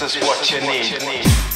This is what you need.